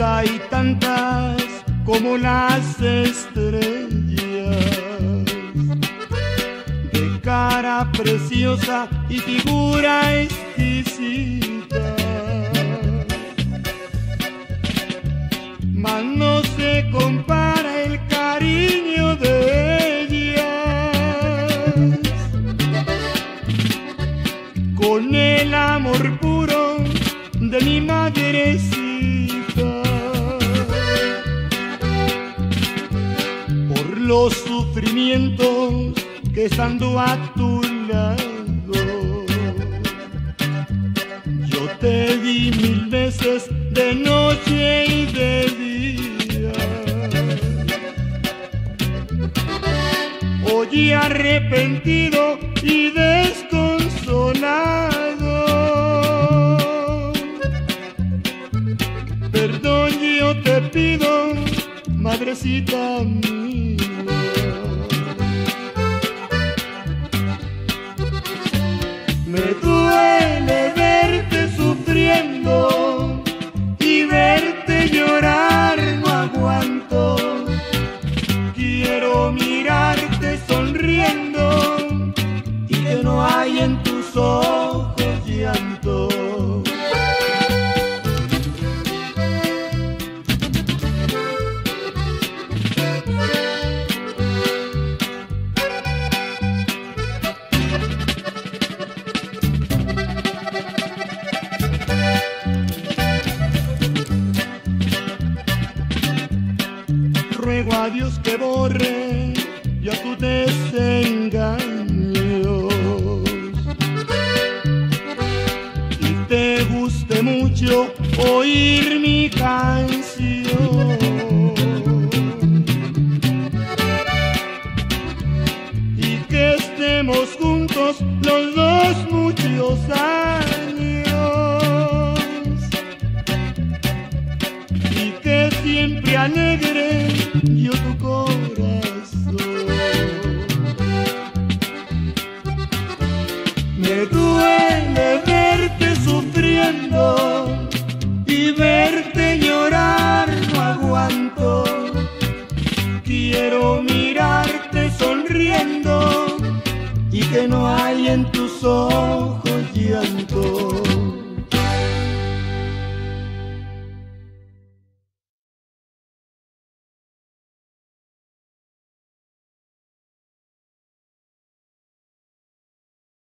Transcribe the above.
hay tantas como las estrellas, de cara preciosa y figura exquisita. Mas no se compara el cariño de ellas con el amor puro de mi madrecita. Los sufrimientos que estando a tu lado, yo te di mil veces de noche y de día. Hoy arrepentido y desconsolado. Perdón yo te pido, madrecita. Ojos llanto. ruego a Dios que borre ya tus desengaños oír mi canción. Y que estemos juntos los dos muchos años y que siempre alegre yo tu corazón. Me duele verte sufriendo que no hay en tus ojos llanto.